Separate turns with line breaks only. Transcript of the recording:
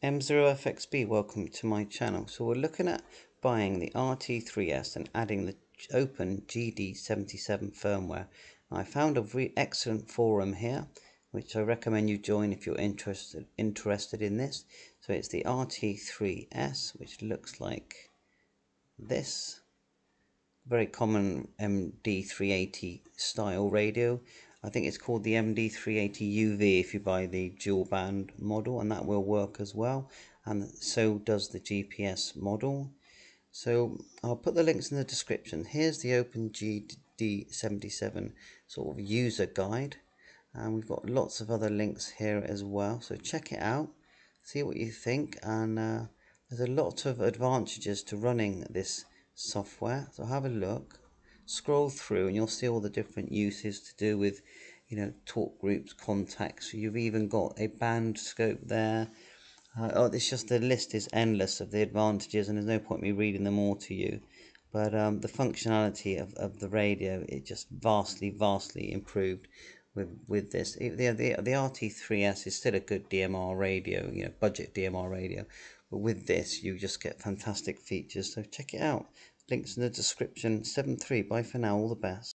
M0FXB, welcome to my channel. So we're looking at buying the RT3S and adding the Open GD77 firmware. I found a very excellent forum here, which I recommend you join if you're interested interested in this. So it's the RT3S, which looks like this. Very common MD380 style radio. I think it's called the MD380UV if you buy the dual band model and that will work as well. And so does the GPS model. So I'll put the links in the description. Here's the OpenGD77 sort of user guide. And we've got lots of other links here as well. So check it out see what you think. And uh, there's a lot of advantages to running this software. So have a look scroll through and you'll see all the different uses to do with you know talk groups contacts. You've even got a band scope there. Uh, oh it's just the list is endless of the advantages and there's no point me reading them all to you. But um, the functionality of, of the radio it just vastly vastly improved with with this. The, the, the RT3S is still a good DMR radio you know budget DMR radio. But with this you just get fantastic features. So check it out Links in the description. 7-3. Bye for now. All the best.